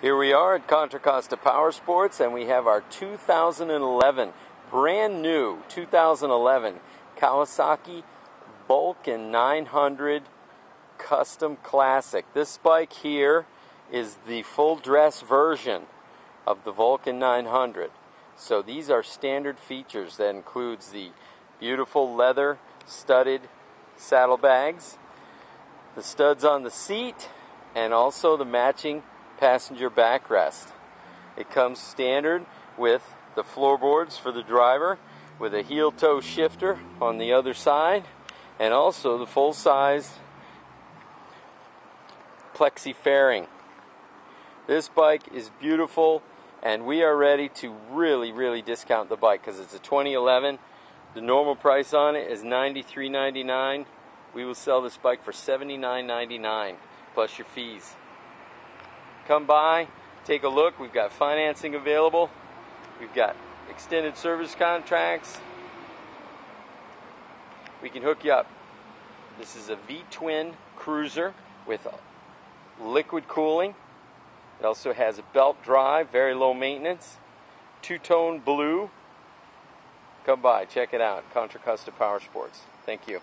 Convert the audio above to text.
Here we are at Contra Costa Power Sports, and we have our 2011, brand new 2011 Kawasaki Vulcan 900 Custom Classic. This bike here is the full dress version of the Vulcan 900. So these are standard features that includes the beautiful leather studded saddlebags, the studs on the seat, and also the matching passenger backrest. It comes standard with the floorboards for the driver with a heel toe shifter on the other side and also the full size plexi fairing. This bike is beautiful and we are ready to really really discount the bike because it's a 2011 the normal price on it is $93.99 we will sell this bike for $79.99 plus your fees come by, take a look. We've got financing available. We've got extended service contracts. We can hook you up. This is a V-twin cruiser with liquid cooling. It also has a belt drive, very low maintenance, two-tone blue. Come by, check it out. Contra Costa Power Sports. Thank you.